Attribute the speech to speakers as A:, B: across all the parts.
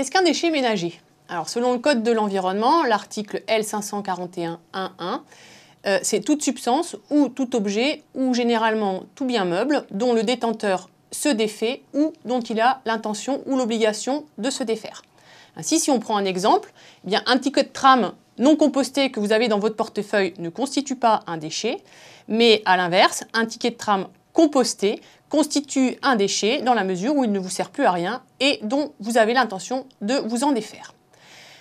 A: Qu'est-ce qu'un déchet ménager? Alors, selon le Code de l'environnement, l'article L541.1.1, euh, c'est toute substance ou tout objet ou généralement tout bien meuble dont le détenteur se défait ou dont il a l'intention ou l'obligation de se défaire. Ainsi, si on prend un exemple, eh un ticket de tram non composté que vous avez dans votre portefeuille ne constitue pas un déchet, mais à l'inverse, un ticket de tram composté constitue un déchet dans la mesure où il ne vous sert plus à rien et dont vous avez l'intention de vous en défaire.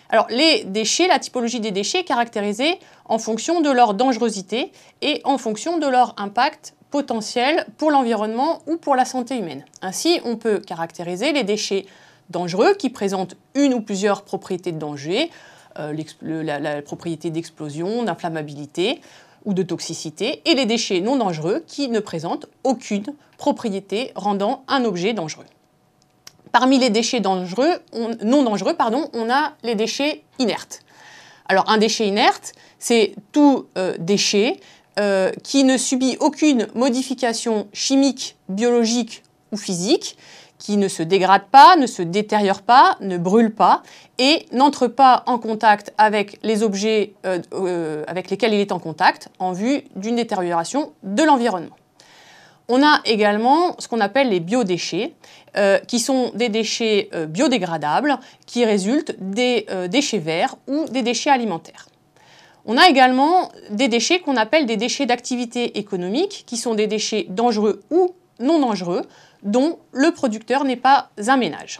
A: Alors les déchets, la typologie des déchets est caractérisée en fonction de leur dangerosité et en fonction de leur impact potentiel pour l'environnement ou pour la santé humaine. Ainsi, on peut caractériser les déchets dangereux qui présentent une ou plusieurs propriétés de danger, euh, la, propriété d'explosion, d'inflammabilité ou de toxicité, et les déchets non dangereux qui ne présentent aucune propriété rendant un objet dangereux. Parmi les déchets non dangereux, on a les déchets inertes. Alors un déchet inerte, c'est tout euh, déchet euh, qui ne subit aucune modification chimique, biologique ou physique, qui ne se dégrade pas, ne se détériore pas, ne brûle pas et n'entre pas en contact avec les objets euh, euh, avec lesquels il est en contact en vue d'une détérioration de l'environnement. On a également ce qu'on appelle les biodéchets, euh, qui sont des déchets biodégradables qui résultent des déchets verts ou des déchets alimentaires. On a également des déchets qu'on appelle des déchets d'activité économique, qui sont des déchets dangereux ou non dangereux, dont le producteur n'est pas un ménage.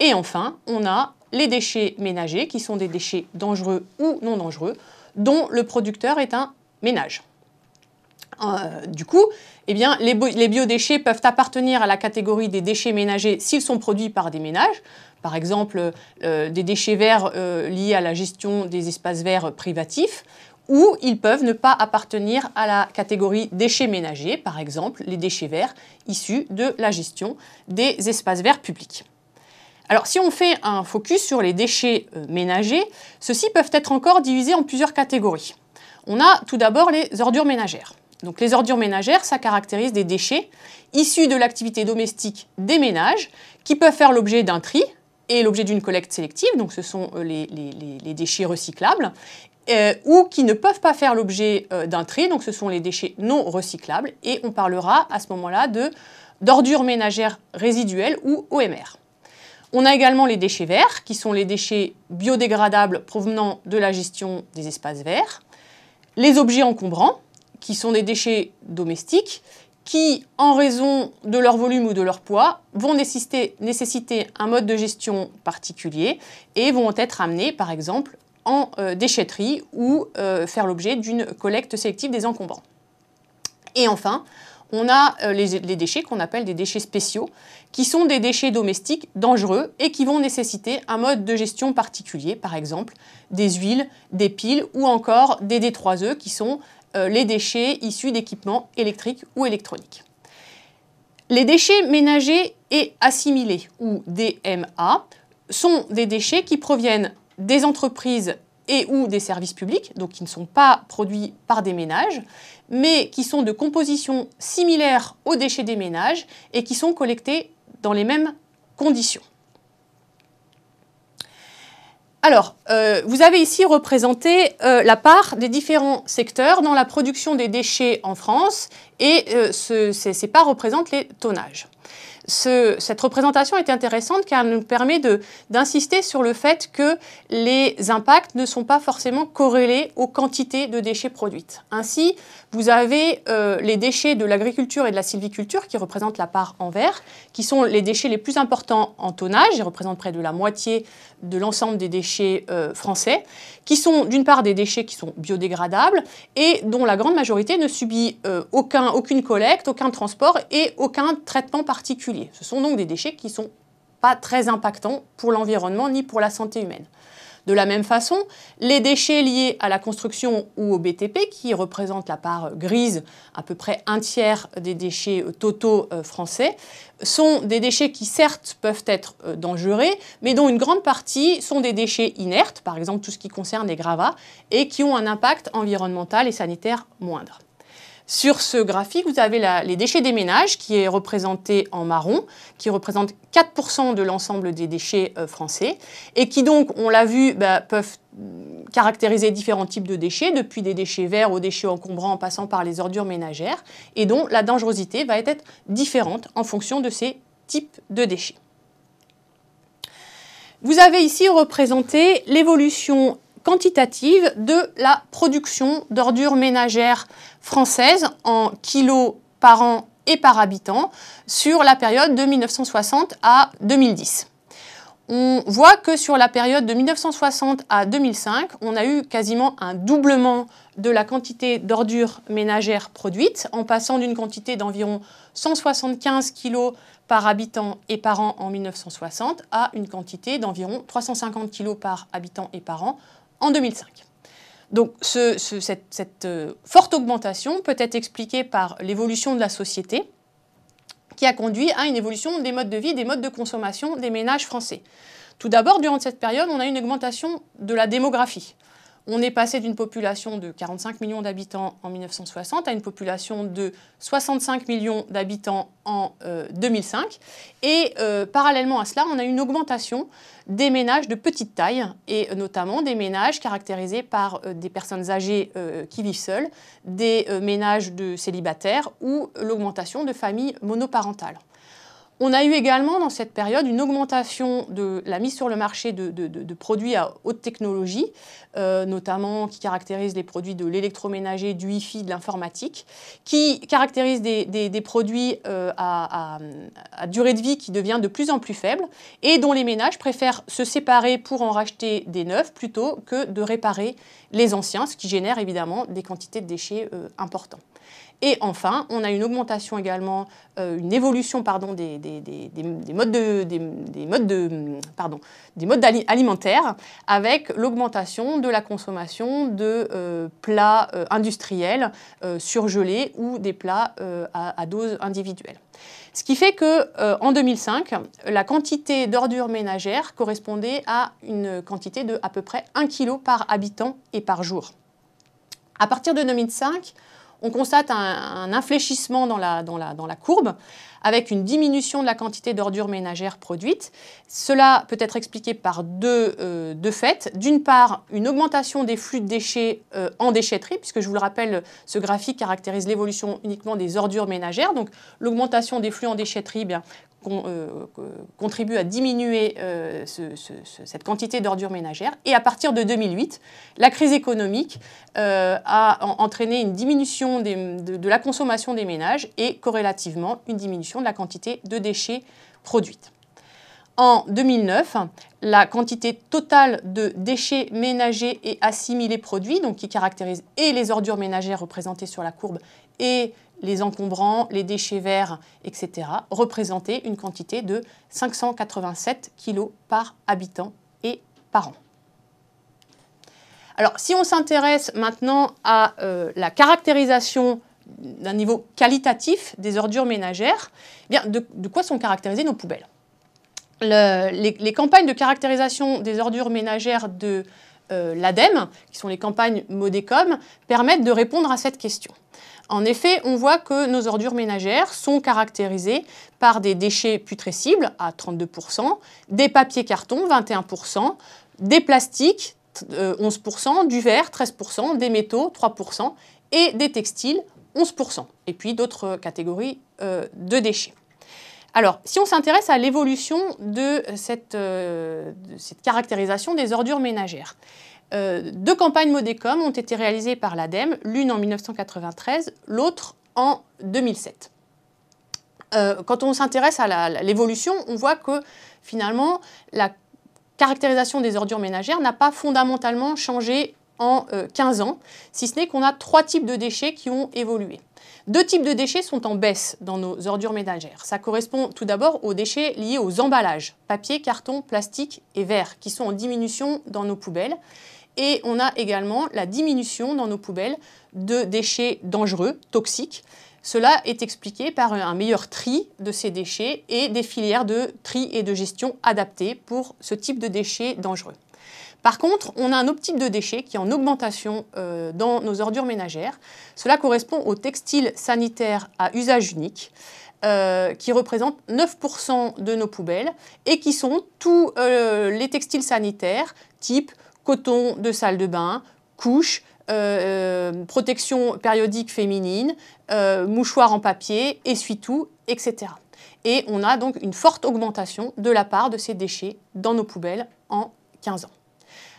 A: Et enfin, on a les déchets ménagers, qui sont des déchets dangereux ou non dangereux, dont le producteur est un ménage. Euh, du coup, eh les, biodéchets peuvent appartenir à la catégorie des déchets ménagers s'ils sont produits par des ménages, par exemple euh, des déchets verts euh, liés à la gestion des espaces verts privatifs, ou ils peuvent ne pas appartenir à la catégorie déchets ménagers, par exemple les déchets verts issus de la gestion des espaces verts publics. Alors si on fait un focus sur les déchets euh, ménagers, ceux-ci peuvent être encore divisés en plusieurs catégories. On a tout d'abord les ordures ménagères. Donc les ordures ménagères, ça caractérise des déchets issus de l'activité domestique des ménages qui peuvent faire l'objet d'un tri et l'objet d'une collecte sélective, donc ce sont euh, les déchets recyclables, euh, ou qui ne peuvent pas faire l'objet euh, d'un tri, donc ce sont les déchets non recyclables, et on parlera à ce moment-là d'ordures ménagères résiduelles ou OMR. On a également les déchets verts, qui sont les déchets biodégradables provenant de la gestion des espaces verts, les objets encombrants, qui sont des déchets domestiques, qui, en raison de leur volume ou de leur poids, vont nécessiter, nécessiter un mode de gestion particulier et vont être amenés, par exemple, en euh, déchetterie ou euh, faire l'objet d'une collecte sélective des encombrants. Et enfin, on a euh, les, déchets qu'on appelle des déchets spéciaux, qui sont des déchets domestiques dangereux et qui vont nécessiter un mode de gestion particulier, par exemple des huiles, des piles ou encore des D3E, qui sont les déchets issus d'équipements électriques ou électroniques. Les déchets ménagers et assimilés, ou DMA, sont des déchets qui proviennent des entreprises et ou des services publics, donc qui ne sont pas produits par des ménages, mais qui sont de composition similaire aux déchets des ménages et qui sont collectés dans les mêmes conditions. Alors, euh, vous avez ici représenté euh, la part des différents secteurs dans la production des déchets en France et euh, ces parts représentent les tonnages cette représentation est intéressante car elle nous permet d'insister sur le fait que les impacts ne sont pas forcément corrélés aux quantités de déchets produites. Ainsi, vous avez euh, les déchets de l'agriculture et de la sylviculture qui représentent la part en vert, qui sont les déchets les plus importants en tonnage, ils représentent près de la moitié de l'ensemble des déchets euh, français, qui sont d'une part des déchets qui sont biodégradables et dont la grande majorité ne subit euh, aucun, aucune collecte, aucun transport et aucun traitement Ce sont donc des déchets qui ne sont pas très impactants pour l'environnement ni pour la santé humaine. De la même façon, les déchets liés à la construction ou au BTP, qui représentent la part grise, à peu près un tiers des déchets totaux euh, français, sont des déchets qui certes peuvent être euh, dangereux, mais dont une grande partie sont des déchets inertes, par exemple tout ce qui concerne les gravats, et qui ont un impact environnemental et sanitaire moindre. Sur ce graphique, vous avez les déchets des ménages qui est représenté en marron, qui représente 4% de l'ensemble des déchets euh, français et qui donc, on l'a vu, bah, peuvent caractériser différents types de déchets, depuis des déchets verts aux déchets encombrants en passant par les ordures ménagères, et dont la dangerosité va être différente en fonction de ces types de déchets. Vous avez ici représenté l'évolution quantitative de la production d'ordures ménagères françaises en kilos par an et par habitant sur la période de 1960 à 2010. On voit que sur la période de 1960 à 2005, on a eu quasiment un doublement de la quantité d'ordures ménagères produites, en passant d'une quantité d'environ 175 kg par habitant et par an en 1960 à une quantité d'environ 350 kg par habitant et par an en 2005. Donc cette, euh, forte augmentation peut être expliquée par l'évolution de la société qui a conduit à une évolution des modes de vie, des modes de consommation des ménages français. Tout d'abord, durant cette période, on a une augmentation de la démographie. On est passé d'une population de 45 millions d'habitants en 1960 à une population de 65 millions d'habitants en 2005. Euh, Et euh, parallèlement à cela, on a une augmentation des ménages de petite taille, et notamment des ménages caractérisés par euh, des personnes âgées qui vivent seules, des ménages de célibataires ou l'augmentation de familles monoparentales. On a eu également dans cette période une augmentation de la mise sur le marché de, produits à haute technologie, euh, notamment qui caractérisent les produits de l'électroménager, du Wi-Fi, de l'informatique, qui caractérisent des, produits euh, à, durée de vie qui devient de plus en plus faible et dont les ménages préfèrent se séparer pour en racheter des neufs plutôt que de réparer les anciens, ce qui génère évidemment des quantités de déchets euh, importants. Et enfin, on a une augmentation également, euh, une évolution pardon, des, modes, alimentaires avec l'augmentation de la consommation de euh, plats euh, industriels surgelés ou des plats à, à, dose individuelle. Ce qui fait que en 2005, la quantité d'ordures ménagères correspondait à une quantité de à peu près 1 kg par habitant et par jour. À partir de 2005, on constate un, infléchissement dans la, courbe avec une diminution de la quantité d'ordures ménagères produites. Cela peut être expliqué par deux, euh, faits. D'une part, une augmentation des flux de déchets euh, en déchetterie, puisque je vous le rappelle, ce graphique caractérise l'évolution uniquement des ordures ménagères. Donc l'augmentation des flux en déchetterie eh bien, euh, contribue à diminuer euh, cette quantité d'ordures ménagères. Et à partir de 2008, la crise économique euh, a entraîné une diminution de, la consommation des ménages et corrélativement une diminution de la quantité de déchets produites. En 2009, la quantité totale de déchets ménagers et assimilés produits, donc qui caractérise et les ordures ménagères représentées sur la courbe et les encombrants, les déchets verts, etc., représentaient une quantité de 587 kg par habitant et par an. Alors, si on s'intéresse maintenant à euh, la caractérisation d'un niveau qualitatif des ordures ménagères, eh bien, de, quoi sont caractérisées nos poubelles? Les, campagnes de caractérisation des ordures ménagères de euh, l'ADEME, qui sont les campagnes Modecom, permettent de répondre à cette question. En effet, on voit que nos ordures ménagères sont caractérisées par des déchets putrescibles à 32%, des papiers cartons 21%, des plastiques 11%, euh, du verre 13%, des métaux 3% et des textiles 11%, et puis d'autres catégories euh, de déchets. Alors, si on s'intéresse à l'évolution de, euh, cette caractérisation des ordures ménagères, euh, deux campagnes Modecom ont été réalisées par l'ADEME, l'une en 1993, l'autre en 2007. Euh, quand on s'intéresse à l'évolution, on voit que finalement, la caractérisation des ordures ménagères n'a pas fondamentalement changé en 15 euh, ans, si ce n'est qu'on a trois types de déchets qui ont évolué. Deux types de déchets sont en baisse dans nos ordures ménagères. Ça correspond tout d'abord aux déchets liés aux emballages, papier, carton, plastique et verre, qui sont en diminution dans nos poubelles. Et on a également la diminution dans nos poubelles de déchets dangereux, toxiques. Cela est expliqué par un meilleur tri de ces déchets et des filières de tri et de gestion adaptées pour ce type de déchets dangereux. Par contre, on a un autre type de déchets qui est en augmentation euh, dans nos ordures ménagères. Cela correspond aux textiles sanitaires à usage unique. Euh, qui représentent 9% de nos poubelles et qui sont tous euh, les textiles sanitaires type coton de salle de bain, couches, protection périodique féminine, mouchoirs en papier, essuie-tout, etc. Et on a donc une forte augmentation de la part de ces déchets dans nos poubelles en 15 ans.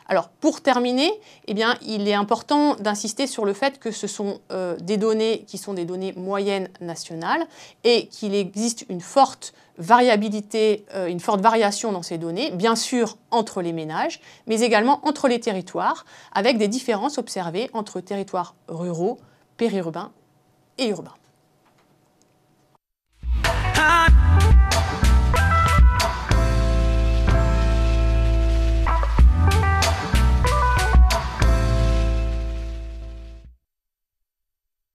A: Alors pour terminer, eh il est important d'insister sur le fait que ce sont euh, des données qui sont des données moyennes nationales et qu'il existe une forte variabilité, euh, une forte variation dans ces données, bien sûr entre les ménages, mais également entre les territoires, avec des différences observées entre territoires ruraux, périurbains et urbains.